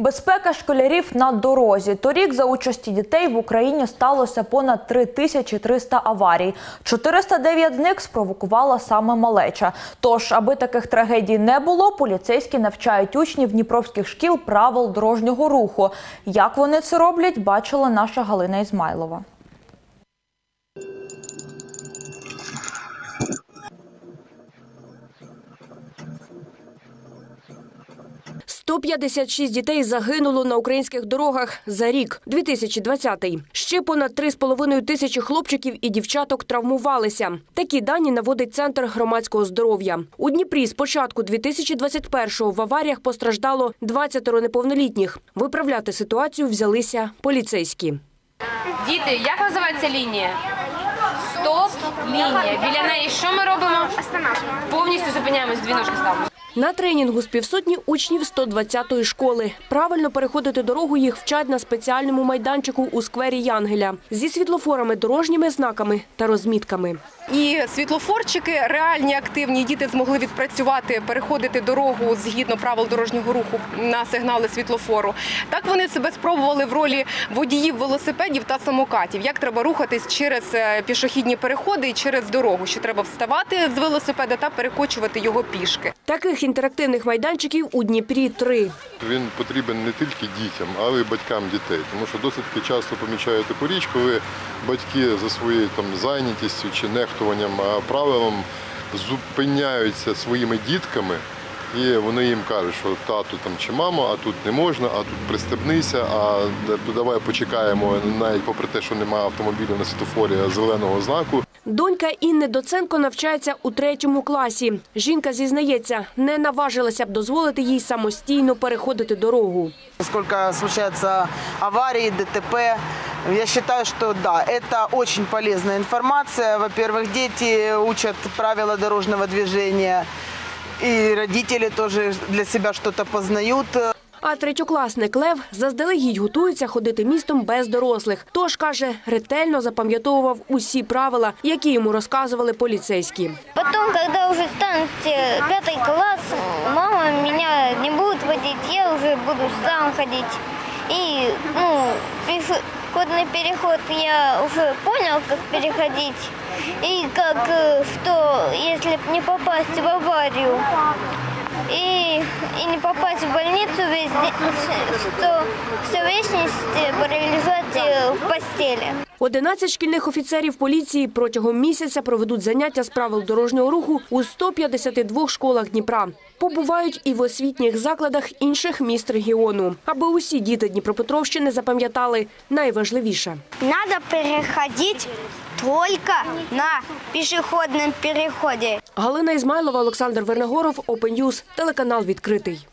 Безпека школярів на дорозі. Торік за участі дітей в Україні сталося понад 3300 аварій. 409 з них спровокувала саме малеча. Тож, аби таких трагедій не було, поліцейські навчають учнів дніпровських шкіл правил дорожнього руху. Як вони це роблять, бачила наша Галина Ізмайлова. – 156 дітей загинуло на українських дорогах за рік, 2020-й. Ще понад 3,5 тисячі хлопчиків і дівчаток травмувалися. Такі дані наводить Центр громадського здоров'я. У Дніпрі з початку 2021-го в аваріях постраждало 20 неповнолітніх. Виправляти ситуацію взялися поліцейські. Діти, як називається лінія? Стоп, лінія. Біля неї що ми робимо? Повністю зупиняємось, дві ножки ставимо. На тренінгу з півсотні учнів 120-ї школи. Правильно переходити дорогу їх вчать на спеціальному майданчику у сквері Янгеля зі світлофорами, дорожніми знаками та розмітками. І світлофорчики реальні, активні діти змогли відпрацювати, переходити дорогу згідно правил дорожнього руху на сигнали світлофору. Так вони себе спробували в ролі водіїв велосипедів та самокатів. Як треба рухатись через е, пішохідні переходи і через дорогу, що треба вставати з велосипеда та перекочувати його пішки. Таких інтерактивних майданчиків у Дніпрі три. Він потрібен не тільки дітям, але й батькам дітей. Тому що досить часто помічаю таку річ, коли батьки за своєю там зайнятістю чи нехтуванням а, правилам зупиняються своїми дітками. І вони їм кажуть, що тату там чи мама, а тут не можна, а тут пристебнися, а давай почекаємо, навіть попри те, що немає автомобіля на світофорі зеленого знаку. Донька Інни Доценко навчається у третьому класі. Жінка зізнається, не наважилася б дозволити їй самостійно переходити дорогу. Сколько случается аварий, ДТП, я считаю, что да, это очень полезная информация. Во-первых, дети учат правила дорожного движения, и родители тоже для себя что-то познают. А третьокласник Лев заздалегідь готується ходити містом без дорослих. Тож, каже, ретельно запам'ятовував усі правила, які йому розказували поліцейські. Потом, когда уже станет э, пятый класс, мама меня не будет водить, я уже буду сам ходить. И, ну, пешеходный переход я уже понял, как переходить. И как, э, что, если б не попасть в аварию и, и не попасть в больницу, везде, что всю вечность пролежать э, в постели. 11 шкільних офіцерів поліції протягом місяця проведуть заняття з правил дорожнього руху у 152 школах Дніпра. Побувають і в освітніх закладах інших міст регіону, аби усі діти Дніпропетровщини запам'ятали найважливіше. Надо переходить только на пешеходном переходе. Галина Ізмайлова, Олександр Вернегоров, Open телеканал відкритий.